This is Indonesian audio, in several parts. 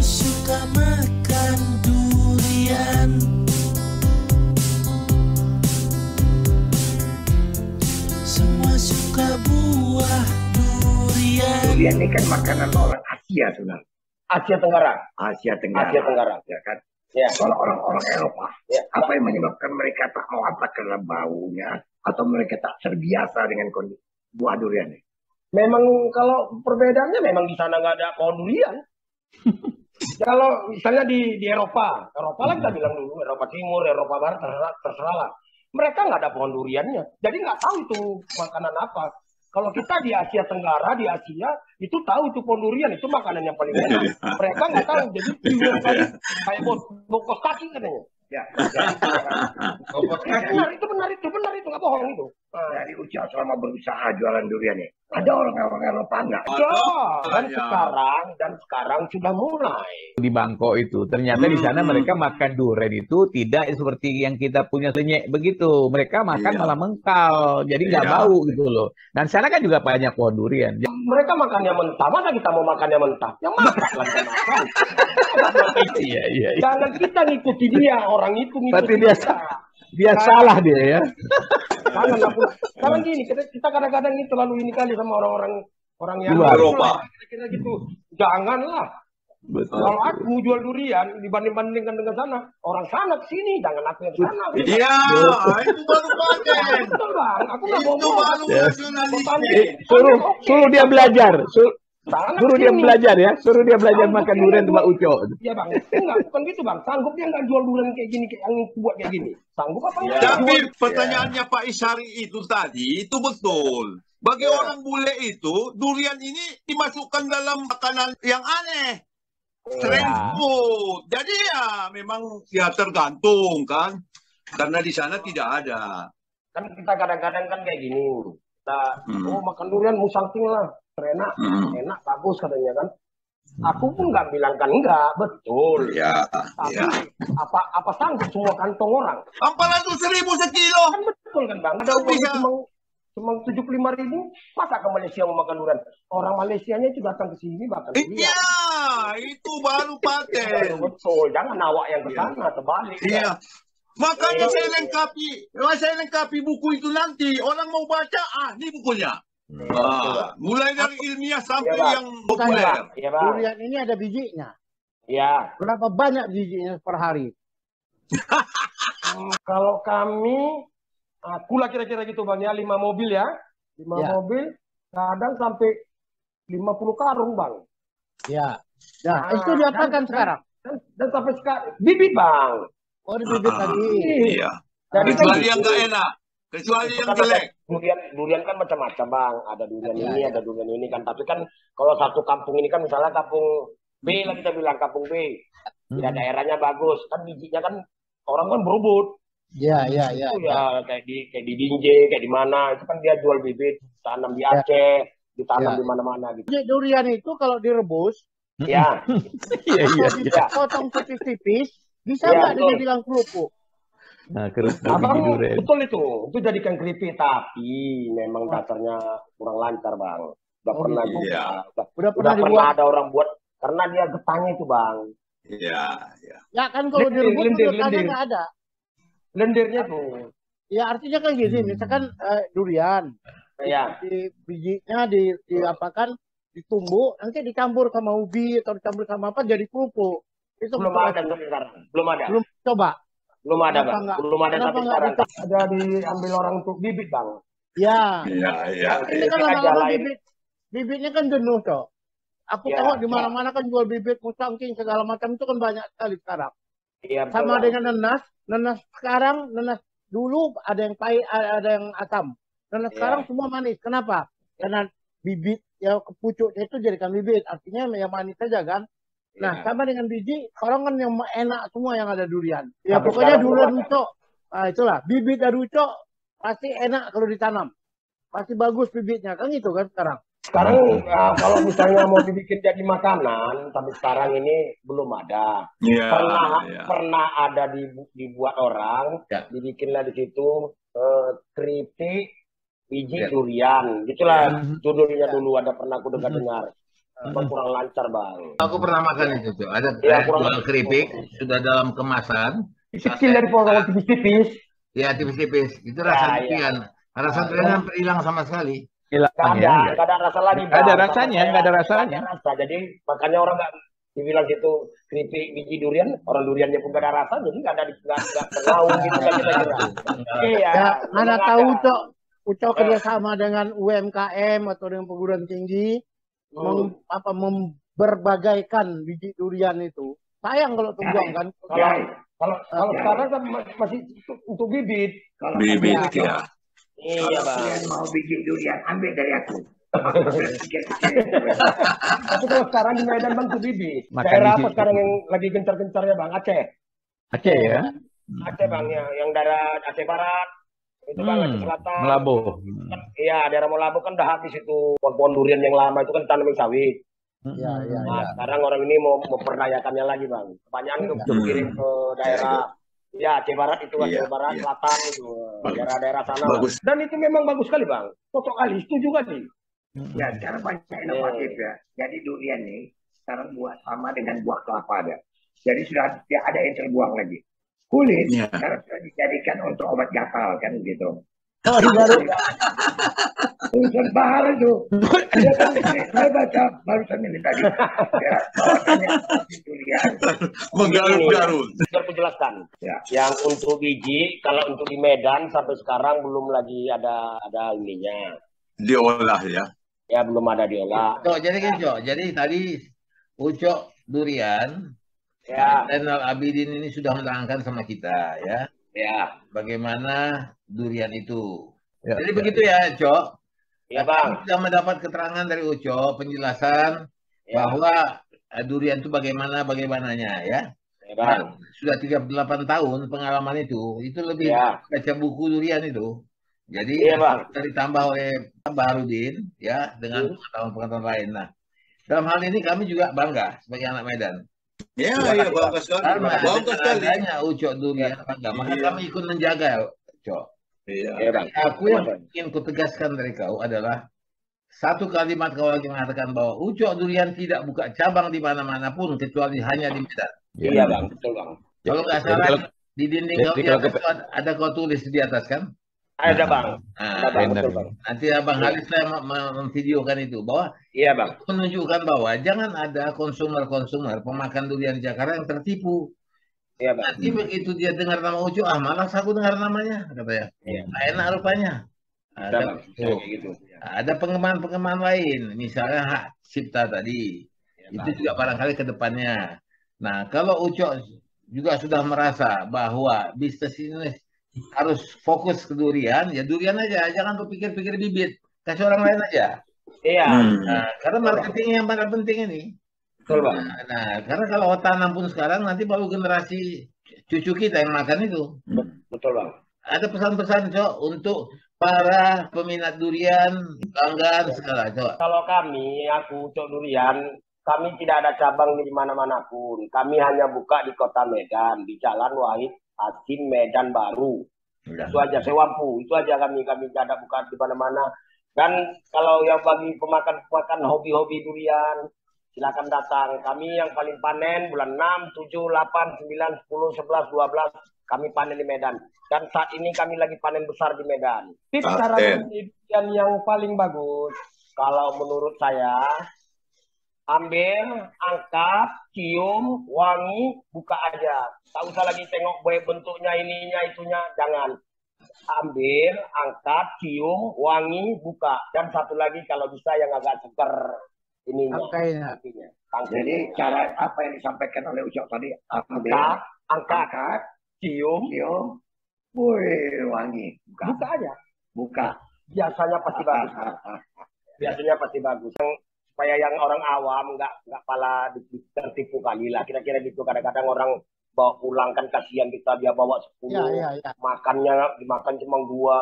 suka makan durian Semua suka buah durian Durian ini kan makanan orang Asia sebenarnya. Asia Tenggara. Asia Tenggara. Asia Tenggara. Ya kan. Ya. Kalau orang-orang Eropa, Ya. apa yang menyebabkan mereka tak mau apa karena baunya atau mereka tak terbiasa dengan kondisi buah durian ini? Memang kalau perbedaannya memang di sana nggak ada pohon durian. kalau misalnya di di Eropa, Eropa lah kita bilang dulu, Eropa Timur, Eropa Barat, terserah, terserah lah. Mereka nggak ada pohon duriannya, jadi nggak tahu itu makanan apa. Kalau kita di Asia Tenggara, di Asia, itu tahu itu pohon durian, itu makanan yang paling enak. Mereka nggak tahu, jadi kayak bos bokos kaki katanya. Ya. Itu benar, itu benar, itu benar, itu nggak bohong itu. Nah, Dari Ucok selama berusaha jualan durian ini, ada orang-orang Eropa nggak? Ya, dan ya. sekarang dan sekarang sudah mulai. di Bangkok itu. Ternyata di sana Hmm. mereka makan durian itu tidak seperti yang kita punya senyek begitu. Mereka makan Iya. malah mengkal, jadi nggak Iya. bau gitu loh. Dan sana kan juga banyak pohon durian. Mereka makannya mentah, mana kita mau makannya mentah? Yang lah kita makan. Iya iya. iya. Jangan kita ngikuti dia, orang itu ngikuti Berarti dia. Dia salah dia ya. Jangan aku. Sekarang gini, kita, kita kadang-kadang ini terlalu ini kali sama orang-orang orang yang Luar. Eropa. Kira gitu. Janganlah. Betul. Kalau aku mau jual durian dibanding-bandingkan dengan sana, orang sana ke sini, jangan aku yang ke sana. Iya, itu baru paten. Betul bang, aku nggak mau Itu baru Ya. Eh, suruh suruh dia belajar. Suruh, Sana suruh dia belajar ya. Suruh dia belajar Sanggup makan durian sama jual- Uco. Iya bang, enggak bukan gitu bang. Sanggup dia nggak jual durian kayak gini, kayak yang buat kayak gini. Sanggup apa enggak? Tapi Jual- pertanyaannya Pak Isari itu tadi, itu betul. Bagi Ya. orang bule itu, durian ini dimasukkan dalam makanan yang aneh. Strange Ya. food. Jadi ya memang ya tergantung kan. Karena di sana tidak ada. Kan kita kadang-kadang kan kayak gini. Kita, Hmm. oh makan durian musangking lah. Enak, Hmm. enak, bagus katanya kan. Aku pun nggak bilang kan enggak, betul. Ya, Tapi ya. apa apa sanggup semua kantong orang? Empat ratus ribu sekilo. Kan betul kan bang? Ada uang bisa. cuma cuma tujuh puluh lima ribu, masa ke Malaysia mau makan durian? Orang Malaysianya itu datang ke sini makan durian. Iya, itu baru paten. Betul, jangan awak yang ke Iya. sana, terbalik. Iya. Makanya Iya. saya lengkapi, saya lengkapi buku itu nanti. Orang mau baca, ah, ini bukunya. Ah, mulai dari ilmiah sampai Bang. yang populer. Iya bang. Durian ini ada bijinya. Iya. Berapa banyak bijinya per hari? Hmm, Kalau kami, aku lah kira-kira gitu bang ya, lima mobil ya, lima Ya. mobil, kadang sampai 50 karung bang. Ya. Nah, Ah, itu diapakan kan- sekarang? Dan, dan sampai sekarang bibit bang. Oh, di bibit Ah, lagi. Iya. Jadi kan gitu. yang gak enak, kecuali yang Kan jelek. Durian, durian kan macam-macam bang. Ada durian Iya, ini, iya. ada durian ini kan. Tapi kan kalau satu kampung ini kan misalnya kampung B lah kita bilang kampung B. Ya Hmm. daerahnya bagus. Kan bijinya kan orang kan berebut. Ya, ya, ya. itu ya kayak di kayak di Binjai, kayak di mana itu kan dia jual bibit tanam di Ya. Aceh ditanam Ya. di mana-mana gitu Jadi Durian itu kalau direbus, ya Iya iya. atau dipotong tipis-tipis, bisa Ya, nggak betul. dijadikan kerupuk? Nah, terus abang durian. betul itu itu jadikan keripik tapi memang dasarnya kurang lancar bang udah Oh, pernah gitu. juga Iya. udah, Udah udah pernah pernah dibuat? ada orang buat karena dia getahnya itu bang Iya, iya. Ya kan kalau Lendir, direbus lendir, lendir. nggak ada. lendirnya tuh Ya artinya kan gini, misalkan eh, durian, ya di bijinya di, diapakan, ditumbuk, nanti dicampur sama ubi atau dicampur sama apa jadi kerupuk. Itu belum ada sekarang belum ada Belum coba. Belum ada Kenapa bang nggak- belum ada sampai nggak sekarang ada diambil orang untuk bibit bang Ya. Iya, iya. Ini kan Aja lama-lama lain. bibit, bibitnya kan jenuh cok. Aku Ya, tengok di ya. mana-mana kan jual bibit musangking segala macam itu kan banyak sekali sekarang. iya betul, Sama Bang. dengan nenas, nenas sekarang nenas dulu ada yang pahit, ada yang asam. Nenas Ya. sekarang semua manis. Kenapa? Karena bibit ya pucuknya itu jadikan bibit, artinya yang manis saja kan. Nah, Ya. sama dengan biji, orang kan yang enak semua yang ada durian. Ya Tapi pokoknya durian belum ada. ucok. Nah, itulah bibit dari ucok pasti enak kalau ditanam. Pasti bagus bibitnya kan gitu kan sekarang. Sekarang uh, kalau misalnya mau dibikin jadi makanan, tapi sekarang ini belum ada. Iya, Pernah iya. pernah ada dibu- dibuat orang, Ya. dibikinlah di situ eh, keripik biji Ya. durian, gitulah Ya. judulnya dulu ada pernah aku dengar Emang kurang lancar bang. Aku pernah makan itu tuh. Ada Iya, kurang jual keripik sudah dalam kemasan. Kecil dari potong tipis-tipis. Ya tipis-tipis. Itu Ya, rasa ya. durian. Rasa Ya, durian ya. hampir hilang sama sekali. Hilang Gak ada, gak ada rasa lagi. Nggak ada rasanya, nggak ada rasanya. ada rasa. Jadi makanya orang nggak dibilang situ keripik biji durian, orang duriannya pun gak ada rasa, jadi nggak ada nggak nggak terlalu gitu kan kita kira. Iya. Ya, mana tahu ada. Ucok, Ucok Eh. kerjasama dengan UMKM atau dengan perguruan tinggi, Hmm. mem- apa memberbagaikan biji durian itu. Sayang kalau terbuang kan. Kalau kalau kalau Ya. sekarang kan ma- masih untuk bibit. kalau Bibit kalian- ya. Iya Kalau bang. kalian mau biji durian, ambil dari aku. Tapi kalau sekarang di Medan bang tuh bibit. Daerah apa sekarang yang lagi gencar-gencarnya bang? Aceh. Aceh ya. Aceh bang ya, yang daerah Aceh Barat. Itu bang Hmm, Selatan. Melabu. Kan, iya daerah Melabu kan udah habis itu pohon-pohon durian yang lama itu kan tanamin sawit. Ya, ya, Nah, ya. sekarang orang ini mau memperdayakannya lagi bang. Kebanyakan itu Hmm. kirim ke daerah ya Aceh Barat itu Aceh Iya, Barat iya. Selatan itu daerah-daerah sana. Bagus. Dan itu memang bagus sekali bang. Cocok kali setuju kali. Ya, sekarang banyak inovatif ya. Jadi durian nih, sekarang buat sama dengan buah kelapa ada. Jadi sudah tidak ada yang terbuang lagi. Kulit Iya. sekarang sudah dijadikan untuk obat gatal kan gitu. Oh, ini baru Urusan bahar itu. Dia kan, saya baca barusan ini tadi. Ya. Menggarut-garut. Aku jelaskan. Ya. Yang untuk biji, kalau untuk di Medan sampai sekarang belum lagi ada ada ininya. Diolah ya. Ya belum ada diolah. Cok, jadi kan jadi tadi Ucok durian Ya, Zainal Abidin ini sudah menerangkan sama kita ya ya, bagaimana durian itu. Ya, Jadi ya. begitu ya, Cok. ya bang. sudah mendapat keterangan dari Ucok penjelasan Ya, bahwa eh, durian itu bagaimana bagaimananya ya. ya bang. Sudah 38 tahun pengalaman itu, itu lebih Ya. baca buku durian itu. Jadi Iya, Bang. ditambah oleh Pak Baharudin ya dengan Hmm. pengetahuan-pengetahuan lain. Nah, dalam hal ini kami juga bangga sebagai anak Medan. Ya, ya, bangga sekali. Bangga dengan sekali. adanya Ucok durian bangga, maka Iya. kami ikut menjaga Ucok. Iya. Ya bang. Aku yang ingin kutegaskan dari kau adalah satu kalimat kau lagi mengatakan bahwa Ucok durian tidak buka cabang di mana-mana pun kecuali hanya di Medan. Iya bang, betul bang. Kalau nggak salah kalau- di dinding kau ke- ada kau tulis di atas kan? Ada bang. Nah, Ada bang, betul bang. nanti Abang Iya. Haris saya mem- mem- memvideokan itu bahwa Iya bang. menunjukkan bahwa jangan ada konsumer-konsumer pemakan durian Jakarta yang tertipu. Iya bang. Nanti begitu dia dengar nama Ucok, ah malas aku dengar namanya, katanya. Iya. Nggak enak rupanya. Ada Ada, bang. Kayak gitu. ada pengembangan-pengembangan lain, misalnya hak cipta tadi. Iya, itu juga barangkali ke depannya. Nah, kalau Ucok juga sudah merasa bahwa bisnis ini harus fokus ke durian, ya durian aja, jangan berpikir-pikir bibit, kasih orang lain aja. Iya. Hmm. Nah, karena marketing yang paling penting ini. Betul bang. Nah, nah, karena kalau tanam pun sekarang nanti baru generasi cucu kita yang makan itu. Betul bang. Ada pesan-pesan, Cok, untuk para peminat durian, pelanggan, segala, Cok. Kalau kami, aku Cok Durian, kami tidak ada cabang di mana-mana pun. Kami hanya buka di kota Medan, di Jalan Wahid Hasim Medan Baru. Itu aja Sewampu, itu aja kami kami tidak ada buka di mana-mana. Dan kalau yang bagi pemakan-pemakan hobi-hobi durian, silakan datang. Kami yang paling panen bulan 6, 7, 8, 9, 10, 11, 12 kami panen di Medan. Dan saat ini kami lagi panen besar di Medan. Tips cara durian yang paling bagus kalau menurut saya ambil, angkat, cium, wangi, buka aja. Tak usah lagi tengok boy bentuknya ininya itunya, jangan. Ambil, angkat, cium, wangi, buka. Dan satu lagi kalau bisa yang agak seger ininya. Tangkainya. Jadi cara apa yang disampaikan oleh Ucok tadi? Ambil, angkat, angkat, angkat, cium, cium, wih wangi, buka, buka aja. buka. Biasanya pasti bagus. Biasanya pasti bagus. Yang, supaya yang orang awam nggak nggak pala tertipu kali lah. Kira-kira gitu. Kadang-kadang orang bawa pulang kan kasihan kita dia bawa 10 Ya, ya, ya. makannya dimakan cuma dua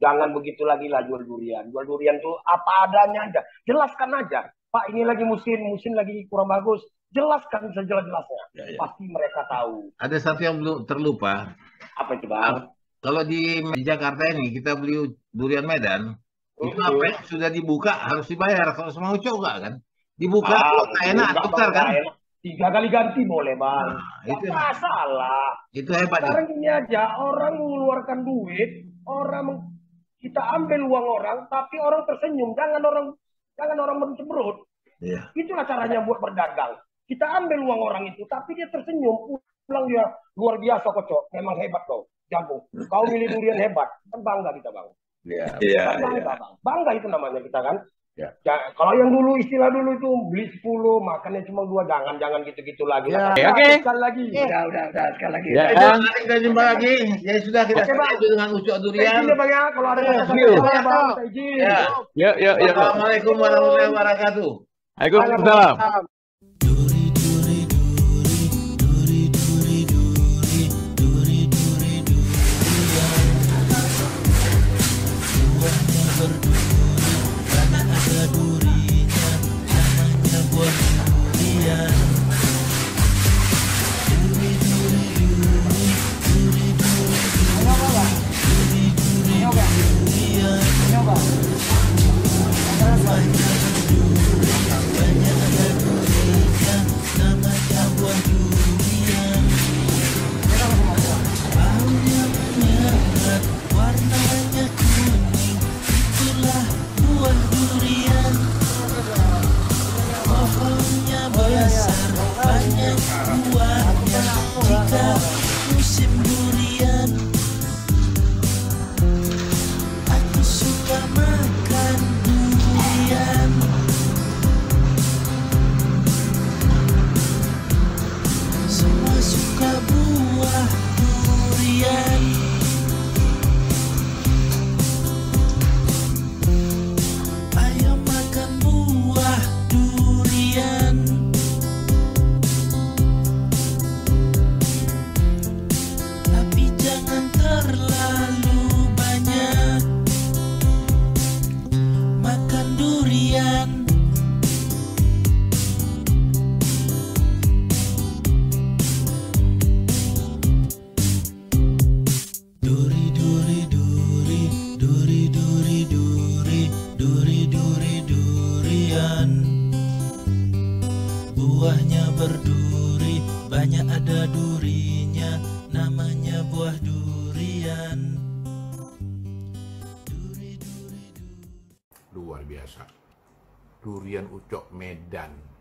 jangan begitu lagi lah jual durian jual durian tuh apa adanya aja jelaskan aja pak ini lagi musim musim lagi kurang bagus jelaskan sejelas-jelasnya Ya, ya. pasti mereka tahu Ada satu yang belum terlupa. apa itu bang Kalau di, di Jakarta ini kita beli durian Medan, itu Mhm. apa yang sudah dibuka harus dibayar. Kalau sama Ucok enggak kan? Dibuka Ah, nggak enak, tukar kan? enak. Tiga kali ganti boleh bang. Nah, itu masalah. itu hebat. itu. Sekarang gini aja, orang mengeluarkan duit, orang kita ambil uang orang, tapi orang tersenyum. Jangan orang jangan orang mencemberut. Iya. Itulah caranya buat berdagang. Kita ambil uang orang itu, tapi dia tersenyum. Pulang dia luar biasa kocok. Memang hebat kau, jago. Kau milih durian hebat, kan bangga kita bang. Iya. Iya, Kan bangga bang. Bangga itu namanya kita kan. Ya. Ja- kalau yang dulu istilah dulu itu beli 10 makannya cuma dua jangan jangan gitu-gitu lagi. Ya. Nah, Oke. Sekali lagi. Udah, udah, udah. Sekali lagi. Ya. Nanti kita jumpa lagi. Ya sudah kita Oke, Bang. selesai dengan ucok durian. izin ya bang ya, kalau ada kata-kata ya bang, izin. Ya. Yuk, yuk, yuk. Assalamualaikum warahmatullahi wabarakatuh. Waalaikumsalam. ocean Pondok Medan.